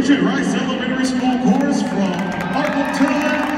Richard Rice Elementary School Chorus from Appleton,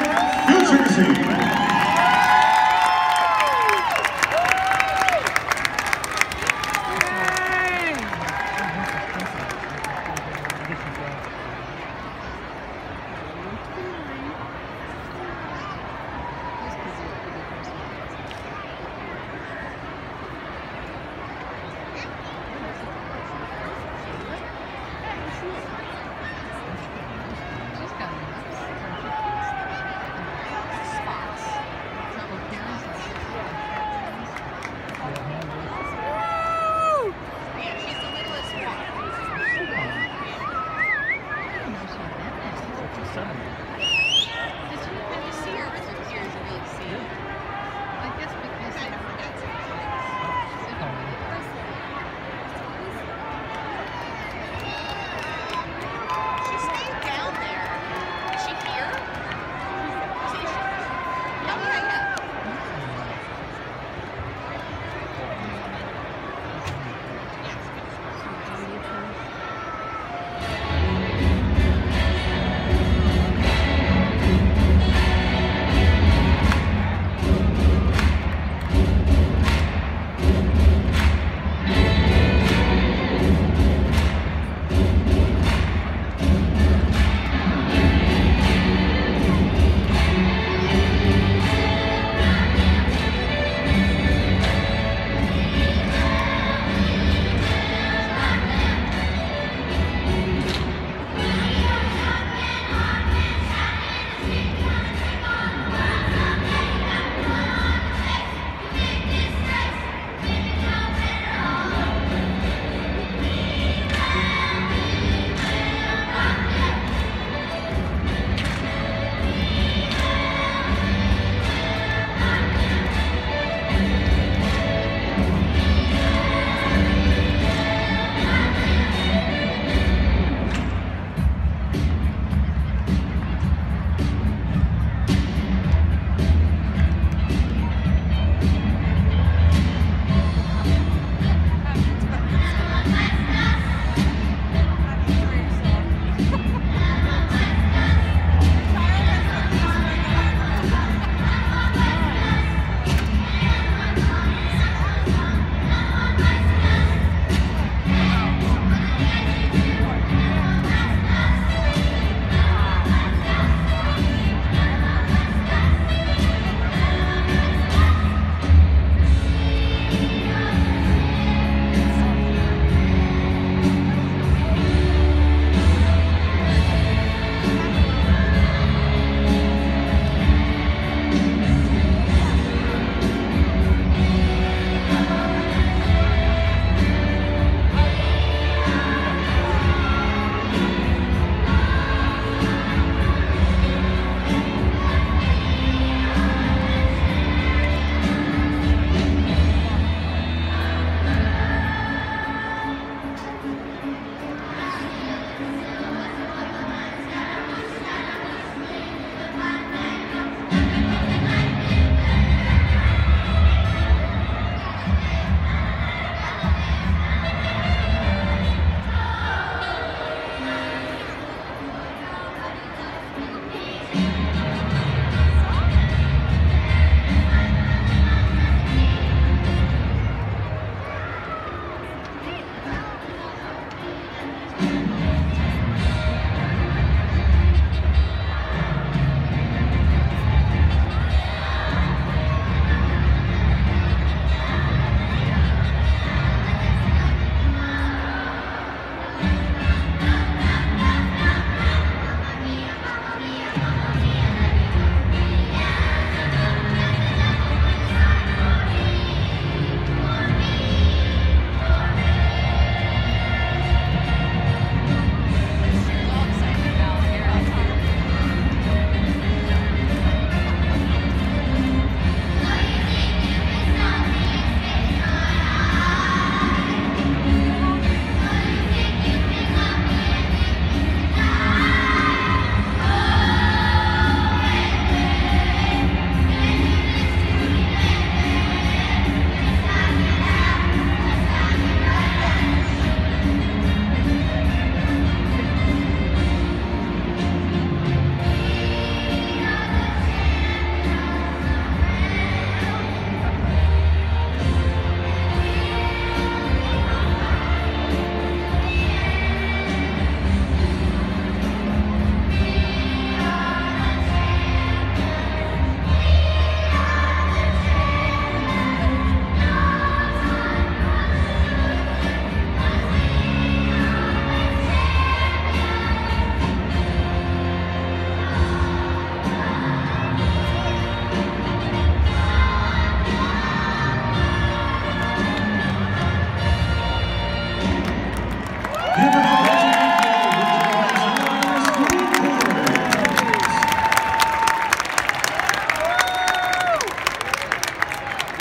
谢谢大。